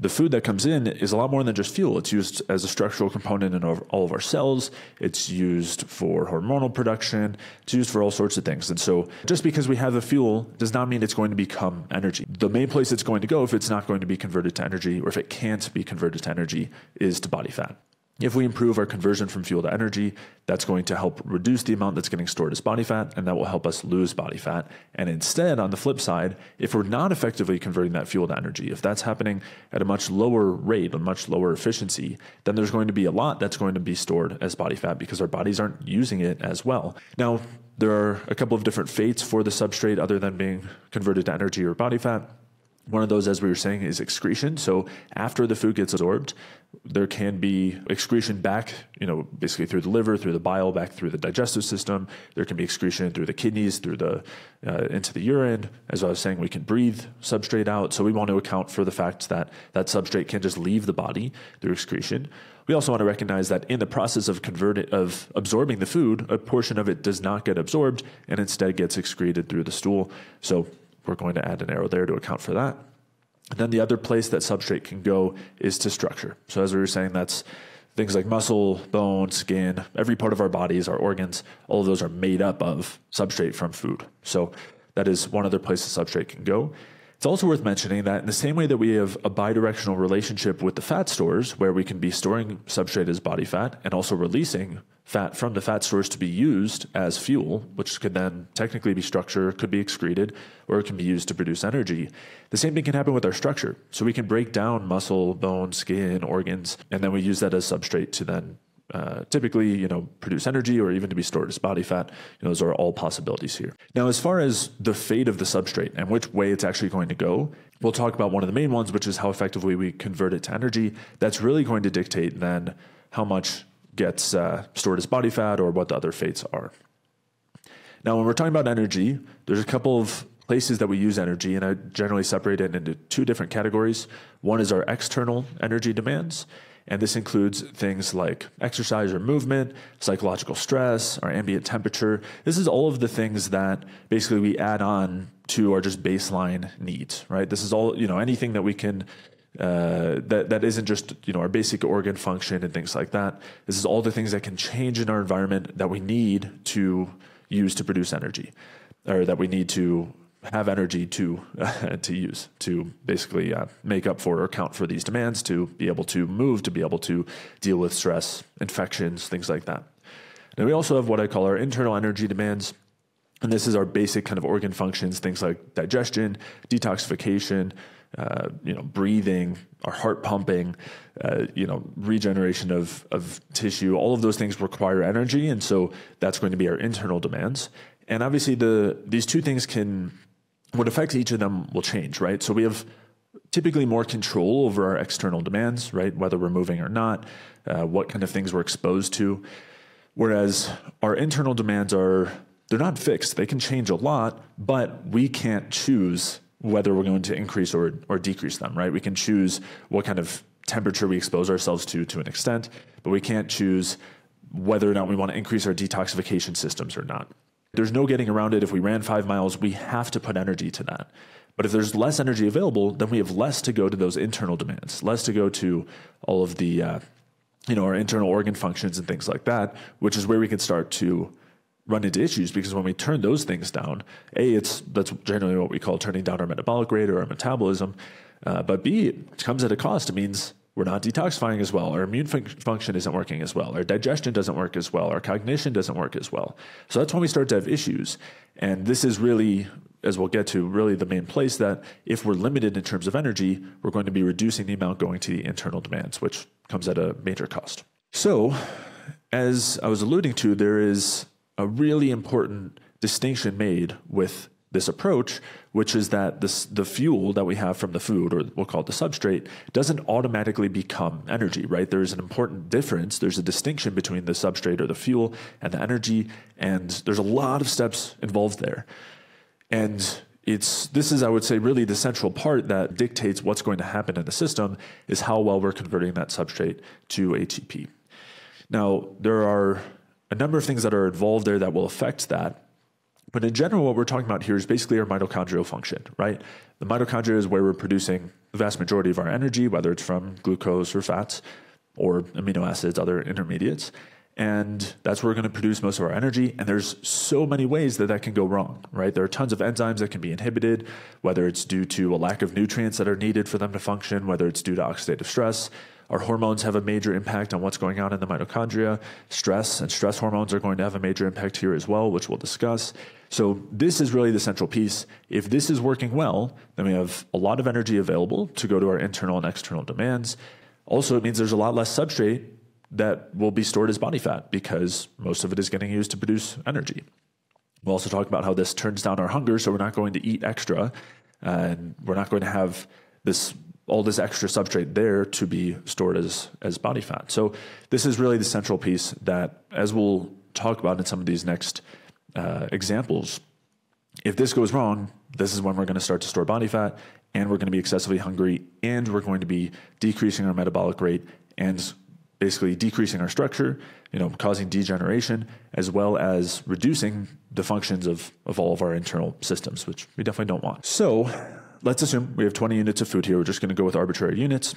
the food that comes in is a lot more than just fuel. It's used as a structural component in all of our cells. It's used for hormonal production. It's used for all sorts of things. And so, just because we have the fuel does not mean it's going to become energy. The main place it's going to go, if it's not going to be converted to energy, or if it can't be converted to energy, is to body fat. If we improve our conversion from fuel to energy, that's going to help reduce the amount that's getting stored as body fat, and that will help us lose body fat. And instead, on the flip side, if we're not effectively converting that fuel to energy, if that's happening at a much lower rate, a much lower efficiency, then there's going to be a lot that's going to be stored as body fat because our bodies aren't using it as well. Now, there are a couple of different fates for the substrate other than being converted to energy or body fat. One of those, as we were saying, is excretion. So after the food gets absorbed, there can be excretion back, you know, basically through the liver, through the bile, back through the digestive system. There can be excretion through the kidneys, through the uh, into the urine. As I was saying, we can breathe substrate out. So we want to account for the fact that that substrate can just leave the body through excretion. We also want to recognize that in the process of converting of absorbing the food, a portion of it does not get absorbed and instead gets excreted through the stool. So we're going to add an arrow there to account for that. And then the other place that substrate can go is to structure. So as we were saying, that's things like muscle, bone, skin, every part of our bodies, our organs, all of those are made up of substrate from food. So that is one other place the substrate can go. It's also worth mentioning that in the same way that we have a bidirectional relationship with the fat stores, where we can be storing substrate as body fat and also releasing fat from the fat stores to be used as fuel, which could then technically be structure, could be excreted, or it can be used to produce energy. The same thing can happen with our structure. So we can break down muscle, bone, skin, organs, and then we use that as substrate to then uh, typically, you know, produce energy or even to be stored as body fat. You know, those are all possibilities here. Now, as far as the fate of the substrate and which way it's actually going to go, we'll talk about one of the main ones, which is how effectively we convert it to energy. That's really going to dictate then how much gets uh, stored as body fat or what the other fates are. Now, when we're talking about energy, there's a couple of places that we use energy, and I generally separate it into two different categories. One is our external energy demands, and this includes things like exercise or movement, psychological stress, our ambient temperature. This is all of the things that basically we add on to our just baseline needs, right? This is all, you know, anything that we can uh, that that isn't just you know our basic organ function and things like that. This is all the things that can change in our environment that we need to use to produce energy, or that we need to have energy to uh, to use to basically uh, make up for or account for these demands to be able to move to be able to deal with stress infections things like that and we also have what i call our internal energy demands and this is our basic kind of organ functions things like digestion detoxification uh, you know breathing our heart pumping uh, you know regeneration of of tissue all of those things require energy and so that's going to be our internal demands and obviously the these two things can what affects each of them will change, right? So we have typically more control over our external demands, right? Whether we're moving or not, uh, what kind of things we're exposed to. Whereas our internal demands are, they're not fixed. They can change a lot, but we can't choose whether we're going to increase or, or decrease them, right? We can choose what kind of temperature we expose ourselves to to an extent, but we can't choose whether or not we want to increase our detoxification systems or not. There's no getting around it. If we ran five miles, we have to put energy to that. But if there's less energy available, then we have less to go to those internal demands, less to go to all of the, uh, you know, our internal organ functions and things like that, which is where we can start to run into issues because when we turn those things down, a it's that's generally what we call turning down our metabolic rate or our metabolism, uh, but b it comes at a cost. It means we're not detoxifying as well. Our immune fun- function isn't working as well. Our digestion doesn't work as well. Our cognition doesn't work as well. So that's when we start to have issues. And this is really, as we'll get to, really the main place that if we're limited in terms of energy, we're going to be reducing the amount going to the internal demands, which comes at a major cost. So, as I was alluding to, there is a really important distinction made with this approach, which is that this, the fuel that we have from the food, or we'll call it the substrate, doesn't automatically become energy, right? There's an important difference. There's a distinction between the substrate or the fuel and the energy, and there's a lot of steps involved there. And it's this is, I would say, really the central part that dictates what's going to happen in the system is how well we're converting that substrate to ATP. Now, there are a number of things that are involved there that will affect that But in general, what we're talking about here is basically our mitochondrial function, right? The mitochondria is where we're producing the vast majority of our energy, whether it's from glucose or fats or amino acids, other intermediates. And that's where we're going to produce most of our energy. And there's so many ways that that can go wrong, right? There are tons of enzymes that can be inhibited, whether it's due to a lack of nutrients that are needed for them to function, whether it's due to oxidative stress. Our hormones have a major impact on what's going on in the mitochondria. Stress and stress hormones are going to have a major impact here as well, which we'll discuss. So, this is really the central piece. If this is working well, then we have a lot of energy available to go to our internal and external demands. Also, it means there's a lot less substrate that will be stored as body fat because most of it is getting used to produce energy. We'll also talk about how this turns down our hunger, so we're not going to eat extra, and we're not going to have this all this extra substrate there to be stored as as body fat. So this is really the central piece that, as we'll talk about in some of these next uh, examples, if this goes wrong, this is when we're going to start to store body fat, and we're going to be excessively hungry, and we're going to be decreasing our metabolic rate and basically decreasing our structure, you know, causing degeneration, as well as reducing the functions of, of all of our internal systems, which we definitely don't want. So let's assume we have 20 units of food here. We're just going to go with arbitrary units.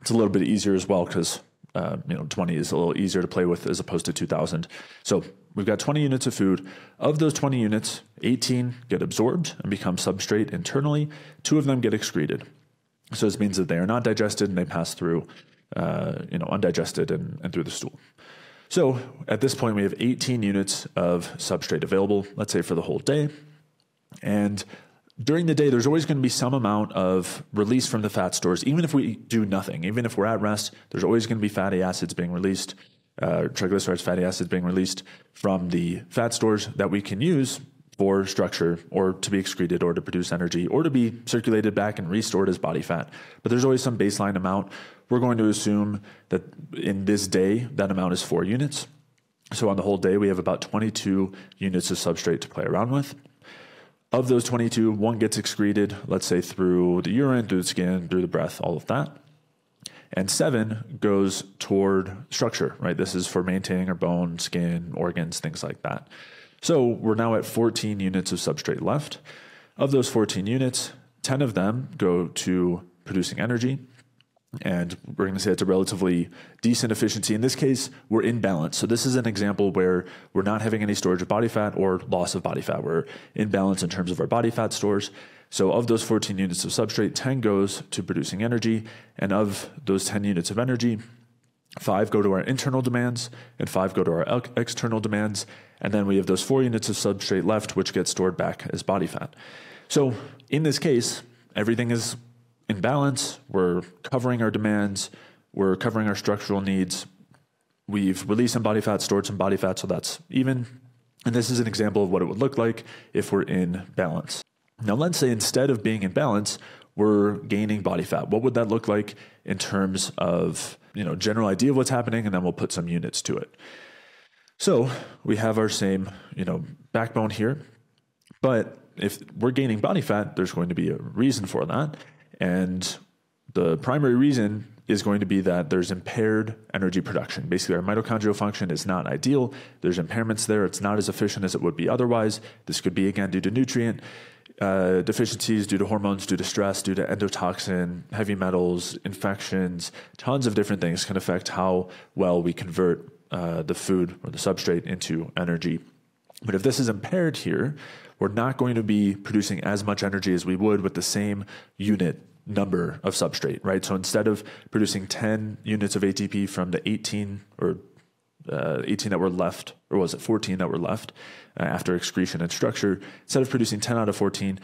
It's a little bit easier as well because uh, you know 20 is a little easier to play with as opposed to 2000. So we've got 20 units of food. Of those 20 units, 18 get absorbed and become substrate internally. Two of them get excreted. So this means that they are not digested and they pass through uh, you know, undigested and, and through the stool. So at this point, we have 18 units of substrate available, let's say for the whole day. And during the day, there's always going to be some amount of release from the fat stores, even if we do nothing. Even if we're at rest, there's always going to be fatty acids being released, uh, triglycerides, fatty acids being released from the fat stores that we can use for structure or to be excreted or to produce energy or to be circulated back and restored as body fat. But there's always some baseline amount. We're going to assume that in this day, that amount is four units. So on the whole day, we have about 22 units of substrate to play around with. Of those 22, one gets excreted, let's say through the urine, through the skin, through the breath, all of that. And seven goes toward structure, right? This is for maintaining our bone, skin, organs, things like that. So we're now at 14 units of substrate left. Of those 14 units, 10 of them go to producing energy. And we're going to say it's a relatively decent efficiency. In this case, we're in balance. So, this is an example where we're not having any storage of body fat or loss of body fat. We're in balance in terms of our body fat stores. So, of those 14 units of substrate, 10 goes to producing energy. And of those 10 units of energy, five go to our internal demands, and five go to our external demands. And then we have those four units of substrate left, which get stored back as body fat. So in this case, everything is in balance. We're covering our demands, we're covering our structural needs. We've released some body fat, stored some body fat, so that's even. And this is an example of what it would look like if we're in balance. Now, let's say instead of being in balance, we're gaining body fat. What would that look like in terms of, you know, general idea of what's happening? And then we'll put some units to it. So we have our same, you know, backbone here, but if we're gaining body fat, there's going to be a reason for that. And the primary reason is going to be that there's impaired energy production. Basically, our mitochondrial function is not ideal. There's impairments there. It's not as efficient as it would be otherwise. This could be, again, due to nutrient uh, deficiencies, due to hormones, due to stress, due to endotoxin, heavy metals, infections, tons of different things can affect how well we convert uh, the food or the substrate into energy. But if this is impaired here, we're not going to be producing as much energy as we would with the same unit number of substrate, right? So instead of producing 10 units of ATP from the 18 or uh, 18 that were left, or was it 14 that were left uh, after excretion and structure, instead of producing 10 out of 14,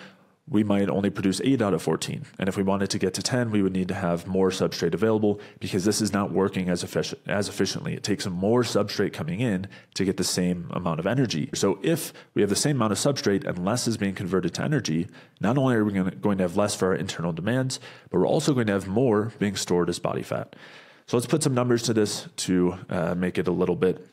we might only produce 8 out of 14. And if we wanted to get to 10, we would need to have more substrate available because this is not working as, efficient, as efficiently. It takes more substrate coming in to get the same amount of energy. So if we have the same amount of substrate and less is being converted to energy, not only are we going to have less for our internal demands, but we're also going to have more being stored as body fat. So let's put some numbers to this to uh, make it a little bit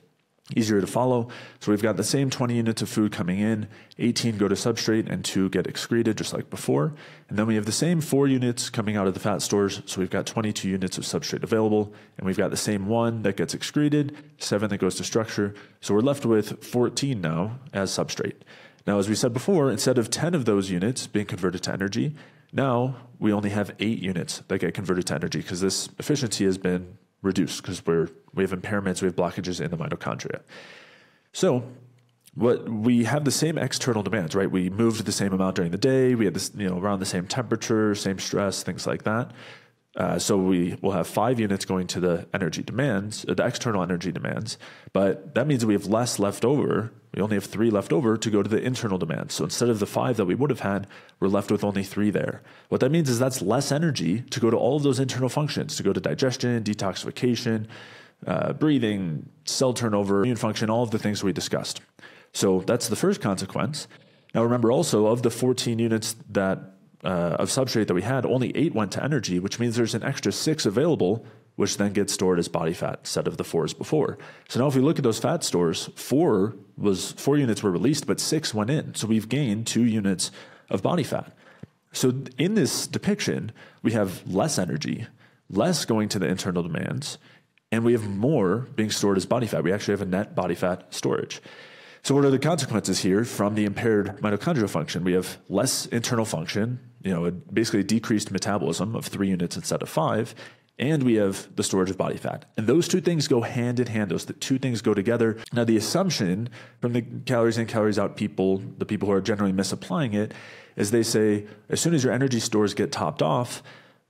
easier to follow. So we've got the same 20 units of food coming in, 18 go to substrate and 2 get excreted just like before. And then we have the same 4 units coming out of the fat stores, so we've got 22 units of substrate available, and we've got the same 1 that gets excreted, 7 that goes to structure. So we're left with 14 now as substrate. Now, as we said before, instead of 10 of those units being converted to energy, now we only have eight units that get converted to energy because this efficiency has been reduced because we're we have impairments, we have blockages in the mitochondria. So what we have the same external demands, right? We moved the same amount during the day. We had this, you know, around the same temperature, same stress, things like that. Uh, so we will have five units going to the energy demands, uh, the external energy demands, but that means we have less left over. We only have three left over to go to the internal demands. So instead of the five that we would have had, we're left with only three there. What that means is that's less energy to go to all of those internal functions, to go to digestion, detoxification, uh, breathing, cell turnover, immune function, all of the things we discussed. So that's the first consequence. Now remember also of the 14 units that uh, of substrate that we had, only eight went to energy, which means there's an extra six available, which then gets stored as body fat instead of the fours before. So now if we look at those fat stores, four was four units were released, but six went in. So we've gained two units of body fat. So in this depiction, we have less energy, less going to the internal demands, and we have more being stored as body fat. We actually have a net body fat storage. So, what are the consequences here from the impaired mitochondrial function? We have less internal function, you know, basically a decreased metabolism of three units instead of five, and we have the storage of body fat. And those two things go hand in hand. Those two things go together. Now, the assumption from the calories in, calories out people, the people who are generally misapplying it, is they say as soon as your energy stores get topped off,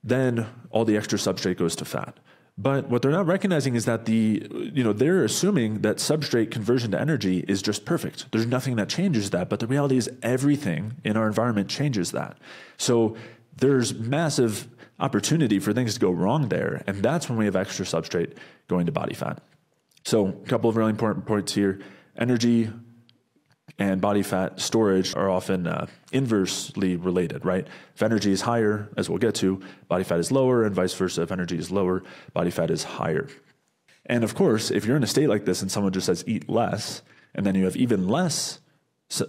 then all the extra substrate goes to fat. But what they're not recognizing is that the, you know, they're assuming that substrate conversion to energy is just perfect. There's nothing that changes that. But the reality is everything in our environment changes that. So there's massive opportunity for things to go wrong there. And that's when we have extra substrate going to body fat. So a couple of really important points here. Energy and body fat storage are often uh, inversely related, right? If energy is higher, as we'll get to, body fat is lower, and vice versa. If energy is lower, body fat is higher. And of course, if you're in a state like this and someone just says eat less, and then you have even less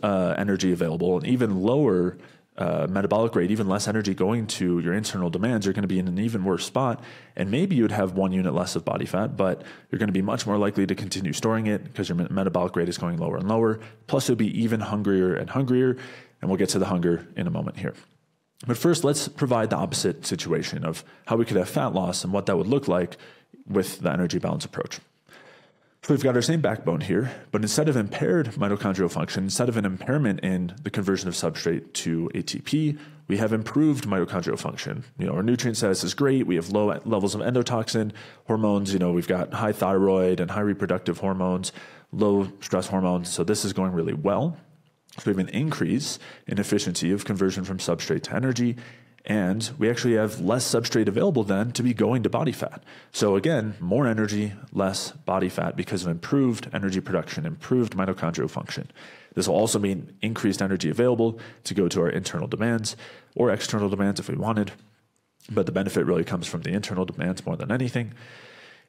uh, energy available and even lower uh, metabolic rate, even less energy going to your internal demands, you're going to be in an even worse spot. And maybe you'd have one unit less of body fat, but you're going to be much more likely to continue storing it because your metabolic rate is going lower and lower. Plus, you'll be even hungrier and hungrier. And we'll get to the hunger in a moment here. But first, let's provide the opposite situation of how we could have fat loss and what that would look like with the energy balance approach. So we've got our same backbone here, but instead of impaired mitochondrial function, instead of an impairment in the conversion of substrate to ATP, we have improved mitochondrial function. You know, our nutrient status is great. We have low levels of endotoxin hormones. You know, we've got high thyroid and high reproductive hormones, low stress hormones. So this is going really well. So we have an increase in efficiency of conversion from substrate to energy, and we actually have less substrate available then to be going to body fat. So again, more energy, less body fat because of improved energy production, improved mitochondrial function. This will also mean increased energy available to go to our internal demands or external demands if we wanted. But the benefit really comes from the internal demands more than anything.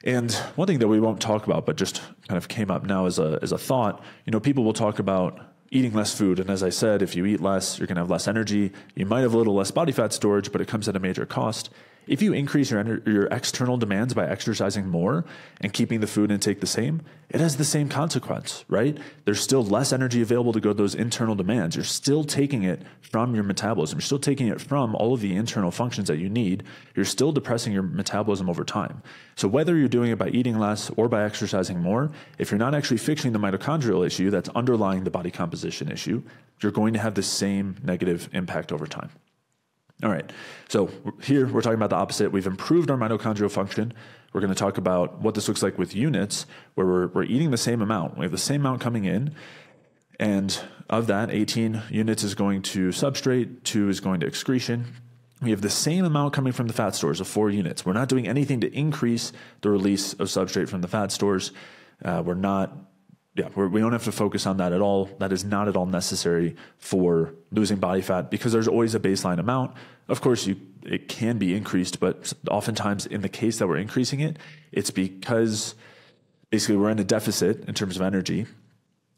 And one thing that we won't talk about, but just kind of came up now as a, as a thought, you know, people will talk about eating less food. And as I said, if you eat less, you're going to have less energy. You might have a little less body fat storage, but it comes at a major cost. If you increase your, your external demands by exercising more and keeping the food intake the same, it has the same consequence, right? There's still less energy available to go to those internal demands. You're still taking it from your metabolism. You're still taking it from all of the internal functions that you need. You're still depressing your metabolism over time. So whether you're doing it by eating less or by exercising more, if you're not actually fixing the mitochondrial issue that's underlying the body composition issue, you're going to have the same negative impact over time. All right. So here we're talking about the opposite. We've improved our mitochondrial function. We're going to talk about what this looks like with units, where we're, we're eating the same amount. We have the same amount coming in. And of that, 18 units is going to substrate, two is going to excretion. We have the same amount coming from the fat stores of four units. We're not doing anything to increase the release of substrate from the fat stores. Uh, we're not yeah, we do not have to focus on that at all. That is not at all necessary for losing body fat because there's always a baseline amount. Of course, you it can be increased, but oftentimes in the case that we're increasing it, it's because basically we're in a deficit in terms of energy,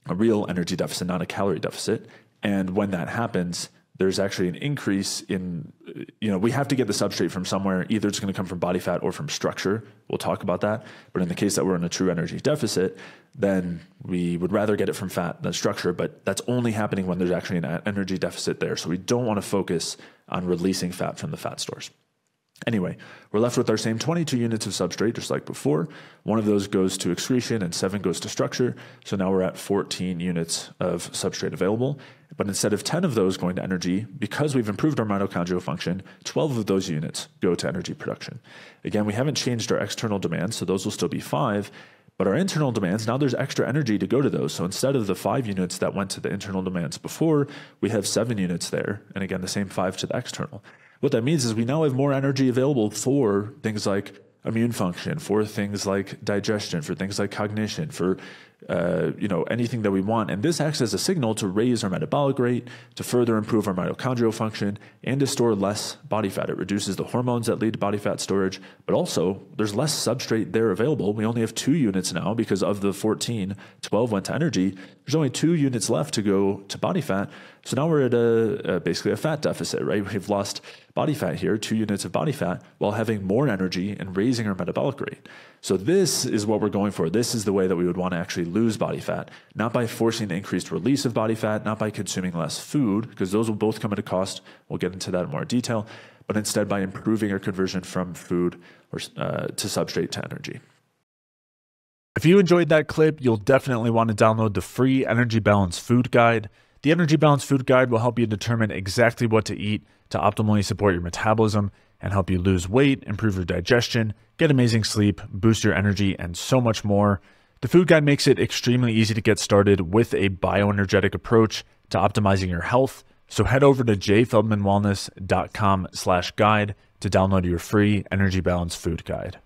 a real energy deficit, not a calorie deficit. And when that happens, there's actually an increase in, you know, we have to get the substrate from somewhere. Either it's going to come from body fat or from structure. We'll talk about that. But in the case that we're in a true energy deficit, then we would rather get it from fat than structure. But that's only happening when there's actually an energy deficit there. So we don't want to focus on releasing fat from the fat stores. Anyway, we're left with our same 22 units of substrate, just like before. One of those goes to excretion and seven goes to structure. So now we're at 14 units of substrate available. But instead of 10 of those going to energy, because we've improved our mitochondrial function, 12 of those units go to energy production. Again, we haven't changed our external demands, so those will still be five. But our internal demands, now there's extra energy to go to those. So instead of the five units that went to the internal demands before, we have seven units there. And again, the same five to the external. What that means is we now have more energy available for things like immune function, for things like digestion, for things like cognition, for uh, you know anything that we want. And this acts as a signal to raise our metabolic rate, to further improve our mitochondrial function, and to store less body fat. It reduces the hormones that lead to body fat storage, but also there's less substrate there available. We only have two units now because of the 14, 12 went to energy. There's only two units left to go to body fat. So now we're at a, a basically a fat deficit, right? We've lost body fat here, two units of body fat, while having more energy and raising our metabolic rate. So this is what we're going for. This is the way that we would want to actually lose body fat, not by forcing the increased release of body fat, not by consuming less food, because those will both come at a cost. We'll get into that in more detail, but instead by improving our conversion from food or, uh, to substrate to energy. If you enjoyed that clip, you'll definitely want to download the free Energy Balance Food Guide. The Energy Balance Food Guide will help you determine exactly what to eat to optimally support your metabolism and help you lose weight, improve your digestion, get amazing sleep, boost your energy, and so much more. The food guide makes it extremely easy to get started with a bioenergetic approach to optimizing your health. So head over to jayfeldmanwellness.com slash guide to download your free energy balance food guide.